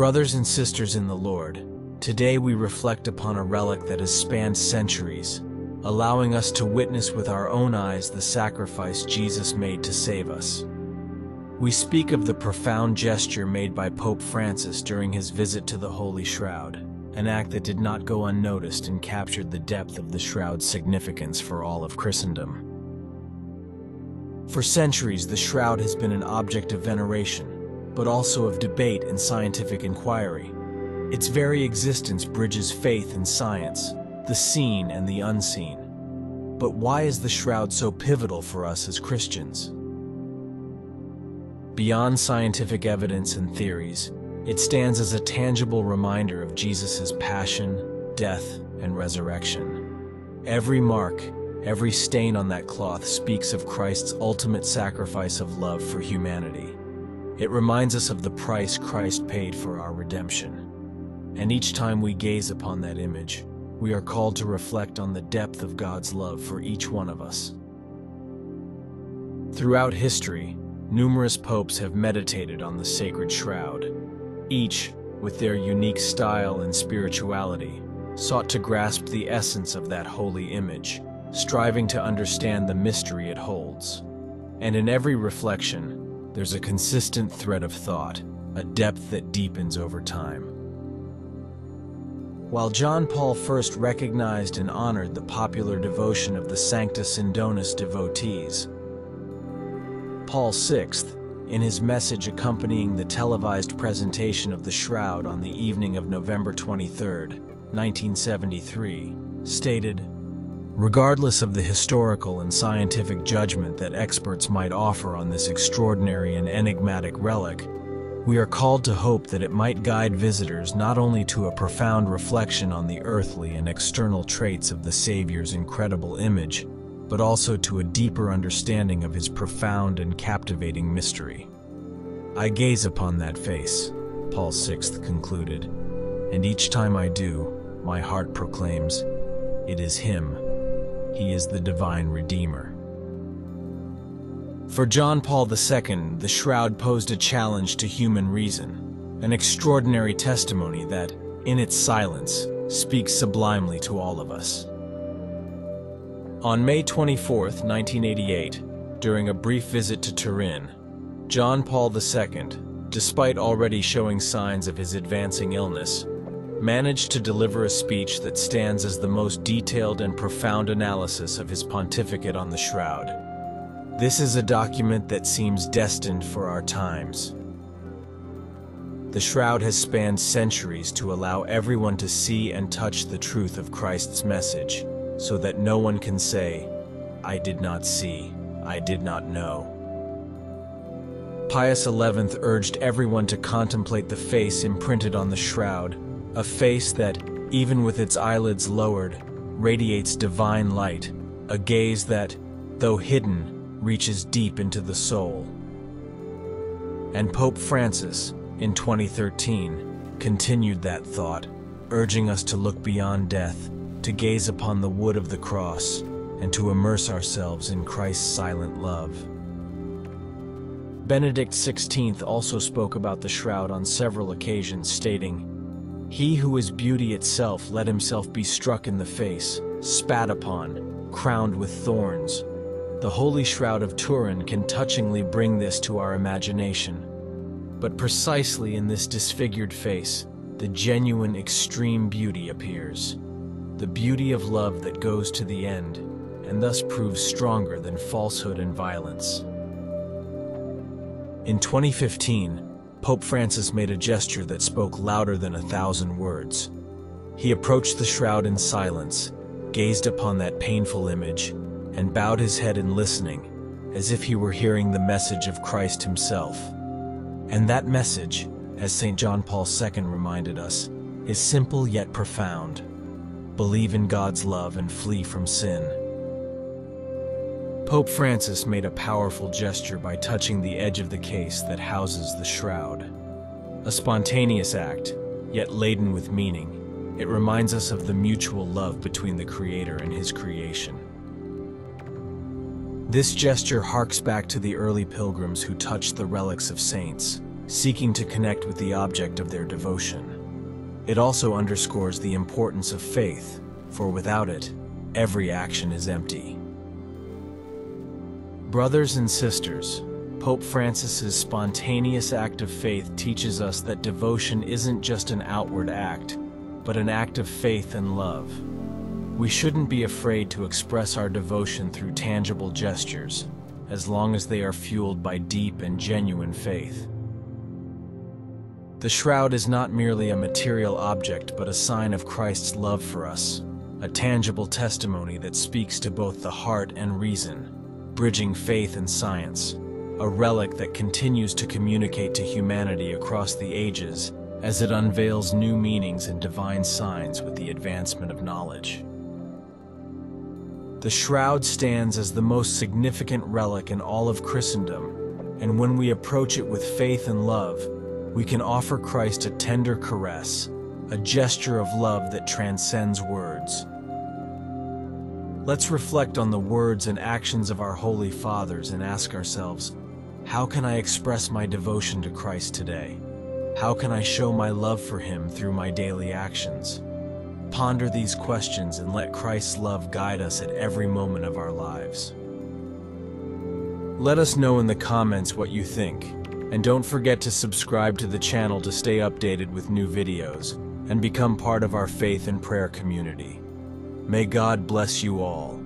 Brothers and sisters in the Lord, today we reflect upon a relic that has spanned centuries, allowing us to witness with our own eyes the sacrifice Jesus made to save us. We speak of the profound gesture made by Pope Francis during his visit to the Holy Shroud, an act that did not go unnoticed and captured the depth of the shroud's significance for all of Christendom. For centuries, the shroud has been an object of veneration, but also of debate and scientific inquiry. Its very existence bridges faith and science, the seen and the unseen. But why is the shroud so pivotal for us as Christians? Beyond scientific evidence and theories, it stands as a tangible reminder of Jesus' passion, death, and resurrection. Every mark, every stain on that cloth speaks of Christ's ultimate sacrifice of love for humanity. It reminds us of the price Christ paid for our redemption. And each time we gaze upon that image, we are called to reflect on the depth of God's love for each one of us. Throughout history, numerous popes have meditated on the sacred shroud. Each, with their unique style and spirituality, sought to grasp the essence of that holy image, striving to understand the mystery it holds. And in every reflection, there's a consistent thread of thought, a depth that deepens over time. While John Paul I recognized and honored the popular devotion of the Sanctus Indonis devotees, Paul VI, in his message accompanying the televised presentation of the shroud on the evening of November 23, 1973, stated, Regardless of the historical and scientific judgment that experts might offer on this extraordinary and enigmatic relic, we are called to hope that it might guide visitors not only to a profound reflection on the earthly and external traits of the Savior's incredible image, but also to a deeper understanding of his profound and captivating mystery. I gaze upon that face, Paul VI concluded, and each time I do, my heart proclaims, It is Him. He is the divine Redeemer. For John Paul II, the shroud posed a challenge to human reason, an extraordinary testimony that, in its silence, speaks sublimely to all of us. On May 24, 1988, during a brief visit to Turin, John Paul II, despite already showing signs of his advancing illness, managed to deliver a speech that stands as the most detailed and profound analysis of his pontificate on the Shroud. This is a document that seems destined for our times. The Shroud has spanned centuries to allow everyone to see and touch the truth of Christ's message so that no one can say, I did not see, I did not know. Pius XI urged everyone to contemplate the face imprinted on the shroud, a face that, even with its eyelids lowered, radiates divine light, a gaze that, though hidden, reaches deep into the soul. And Pope Francis, in 2013, continued that thought, urging us to look beyond death to gaze upon the wood of the cross, and to immerse ourselves in Christ's silent love. Benedict XVI also spoke about the shroud on several occasions, stating, He who is beauty itself let himself be struck in the face, spat upon, crowned with thorns. The holy shroud of Turin can touchingly bring this to our imagination. But precisely in this disfigured face, the genuine extreme beauty appears the beauty of love that goes to the end, and thus proves stronger than falsehood and violence. In 2015, Pope Francis made a gesture that spoke louder than a thousand words. He approached the shroud in silence, gazed upon that painful image, and bowed his head in listening, as if he were hearing the message of Christ himself. And that message, as St. John Paul II reminded us, is simple yet profound believe in God's love and flee from sin. Pope Francis made a powerful gesture by touching the edge of the case that houses the shroud. A spontaneous act, yet laden with meaning, it reminds us of the mutual love between the Creator and His creation. This gesture harks back to the early pilgrims who touched the relics of saints, seeking to connect with the object of their devotion. It also underscores the importance of faith, for without it, every action is empty. Brothers and sisters, Pope Francis's spontaneous act of faith teaches us that devotion isn't just an outward act, but an act of faith and love. We shouldn't be afraid to express our devotion through tangible gestures, as long as they are fueled by deep and genuine faith. The shroud is not merely a material object, but a sign of Christ's love for us, a tangible testimony that speaks to both the heart and reason, bridging faith and science, a relic that continues to communicate to humanity across the ages as it unveils new meanings and divine signs with the advancement of knowledge. The shroud stands as the most significant relic in all of Christendom, and when we approach it with faith and love, we can offer Christ a tender caress, a gesture of love that transcends words. Let's reflect on the words and actions of our Holy Fathers and ask ourselves, how can I express my devotion to Christ today? How can I show my love for Him through my daily actions? Ponder these questions and let Christ's love guide us at every moment of our lives. Let us know in the comments what you think, and don't forget to subscribe to the channel to stay updated with new videos and become part of our faith and prayer community. May God bless you all.